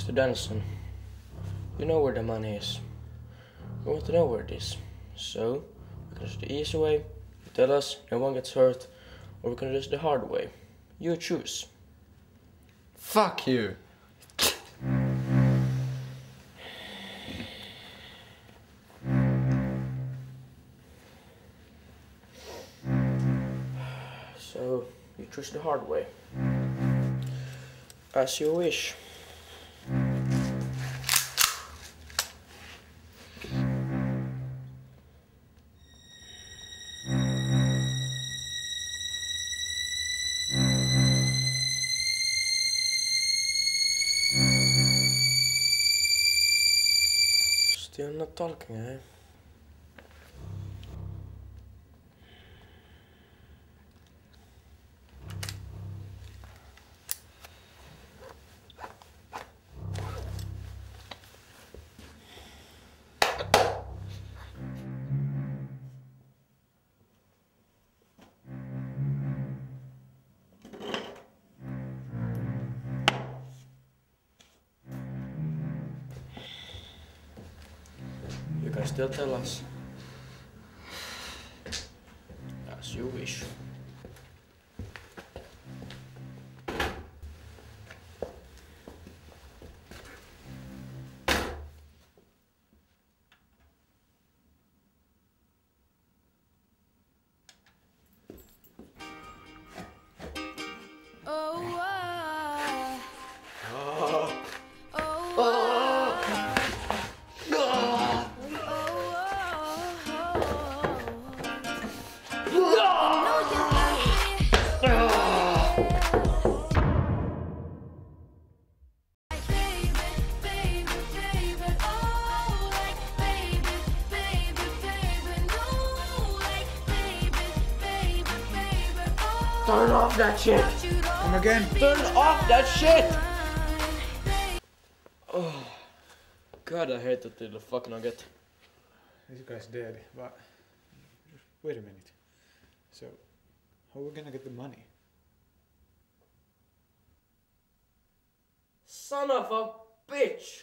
Mr. Dennison, you know where the money is. We want to know where it is. So, we can do the easy way, you tell us, no one gets hurt, or we can do the hard way. You choose. Fuck you! So, you choose the hard way. As you wish. Still not talking, eh? Can still tell us. As you wish. Oh, oh, oh, Turn off that shit! Come again? Turn off that shit! Oh, God, I hate that little fuck nugget. This guy's dead, but wait a minute. So, how are we gonna get the money? Son of a bitch!